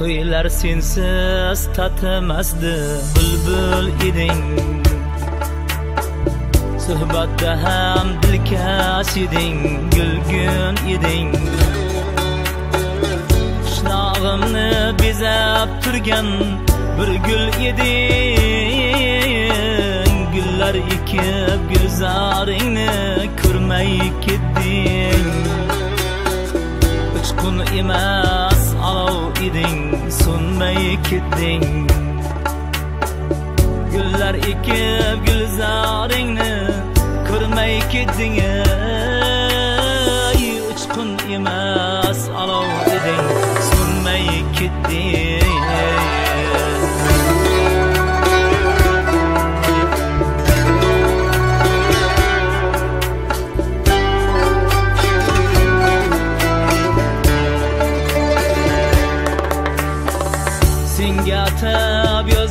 to'ylar sensiz tatimasdi bulbul eding. Suhbatda ham dilkash eding gulgun eding. Qishlog'imni bezab turgan bir gul eding. Gullar ekib gulzoringni ko'rmay ketding. Uchqun emas eding so'nmay ketding. Gullar ekib gulzoringni ko'rmay ketding ey uchqun emas.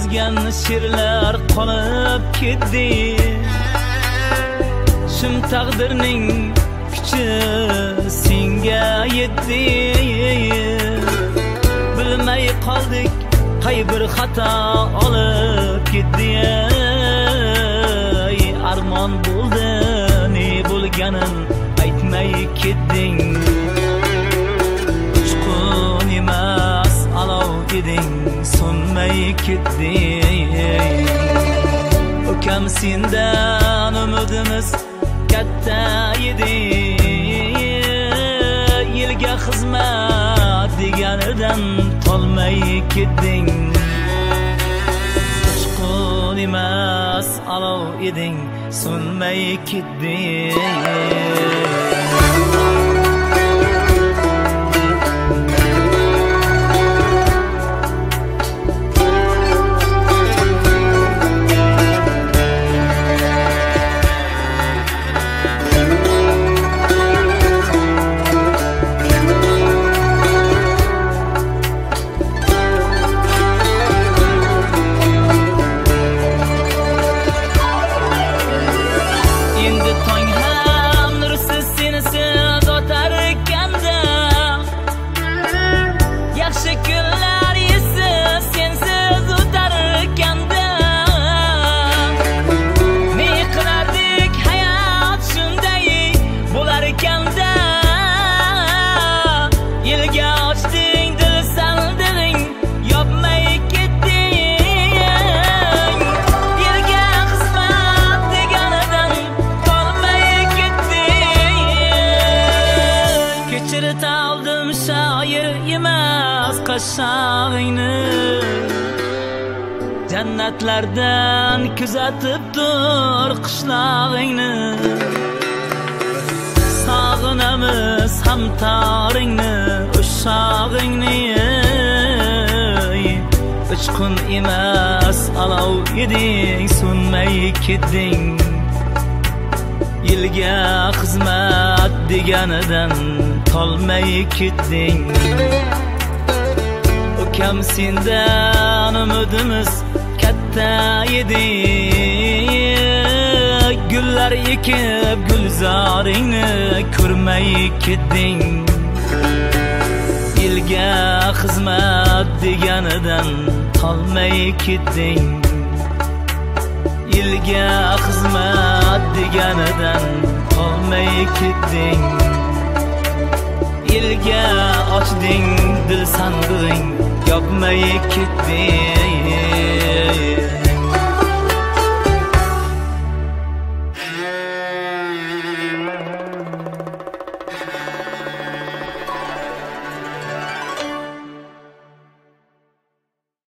Yozgan she'rlar qolib ketdi. Shum taqdirning kuchi senga yetdi. Bilmay qoldik qay bir xato olib ketdi. Ey armon bo'ldi ne bo'lganin aytmay ketding. Ketding ukam sendan umidimiz katta edi. Yilga xizmat deganidan tolmay ketding. Uchqun emas olov eding so'nmay ketding. Emas jannatlardan kuzatib tur qishlog'ingni. Sog'inamiz hamtoringni ushog'ingni uchqun emas olov eding so'nmay ketding. Yilga xizmat deganidan tolmay ketding. Ham sendan umidimiz katta edi. Gullar ekib gulzoringni ko'rmay ketding elga xizmat deganidan qolmay ketding elga xizmat deganidan qolmay ketding elga ochding dil sandig'ing yopmay ketding